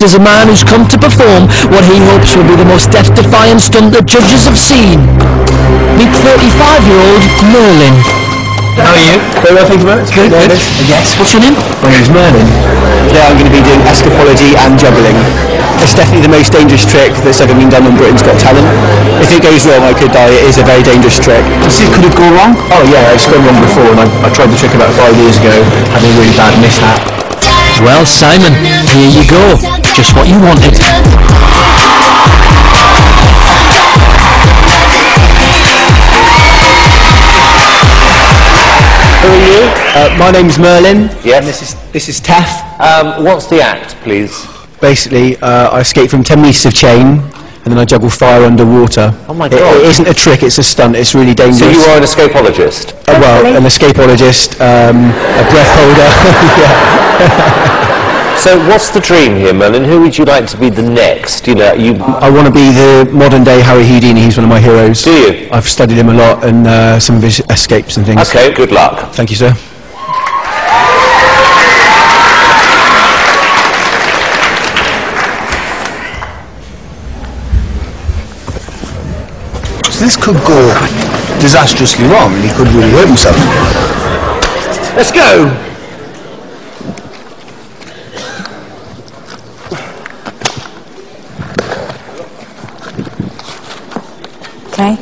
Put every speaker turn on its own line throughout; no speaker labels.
is a man who's come to perform what he hopes will be the most death-defying stunt that judges have seen. Meet 35-year-old Merlin.
How are you?
Very well, thank you very much.
Good, good. Yes, what's your name?
My name's Merlin. Today I'm going to be doing escapology and juggling. It's definitely the most dangerous trick that's ever been done on Britain's Got Talent. If it goes wrong, I could die. It is a very dangerous trick. See, could it go wrong? Oh yeah, it's gone wrong before, and I, I tried the trick about five years ago, had a really bad mishap.
Well, Simon, here you go. Just what you wanted.
Who are you? Uh, my name's Merlin.
Yes.
And this is this is Taff.
Um, what's the act, please?
Basically, uh, I escape from 10 metres of chain, and then I juggle fire underwater.
Oh my
It-
God.
it isn't a trick, it's a stunt. It's really dangerous.
So you are an escapologist.
Uh, well, an escapologist, um, a breath holder. yeah.
So what's the dream here, Merlin? Who would you like to be the next? You know, you
I want to be the modern day Harry Houdini. He's one of my heroes.
Do you?
I've studied him a lot and uh, some of his escapes and things.
Okay, good luck.
Thank you, sir.
So this could go disastrously wrong and he could really hurt himself.
Let's go.
Okay.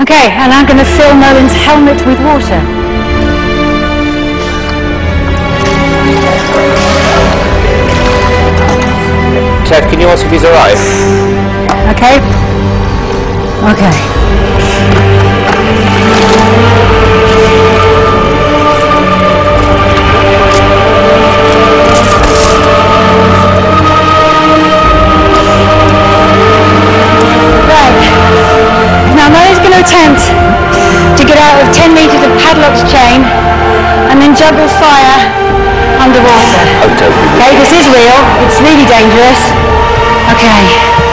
Okay, and I'm going to fill Merlin's helmet with water.
Ted, can you ask if he's all right?
Okay? Okay. Merlin's going to attempt to get out of 10 metres of padlocked chain and then juggle fire underwater. Okay, this is real. It's really dangerous. Okay.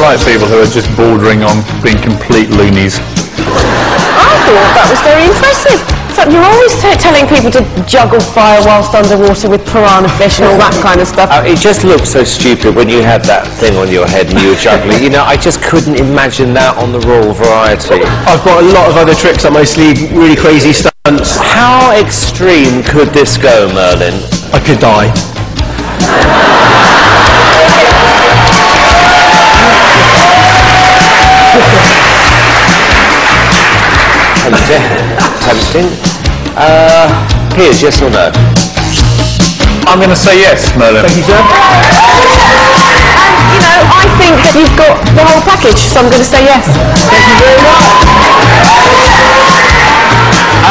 Like people who are just bordering on being complete loonies.
I thought that was very impressive. So you're always t- telling people to juggle fire whilst underwater with piranha fish and all that kind of stuff.
Uh, it just looked so stupid when you had that thing on your head and you were juggling. you know, I just couldn't imagine that on the Royal Variety.
I've got a lot of other tricks up my sleeve, really crazy stunts.
How extreme could this go, Merlin?
I could die.
Tempting. Uh, Piers, yes or no?
I'm going to say yes, Merlin.
Thank you, sir.
You know, I think that you've got the whole package, so I'm going to say yes. Thank you very much.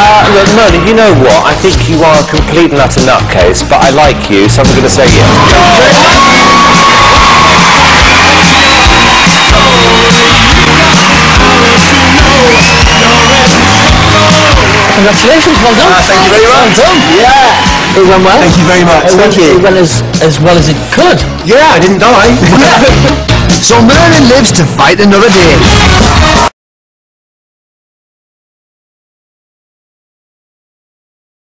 Uh, look, Merlin, you know what? I think you are a complete nut and utter nutcase, but I like you, so I'm going to say yes.
Congratulations, well done.
Ah, thank you very much.
Well done. Yeah. It went well.
Thank you very much.
It went,
Thank you.
It went as, as well as it could.
Yeah, I didn't die. so Merlin lives to fight another day.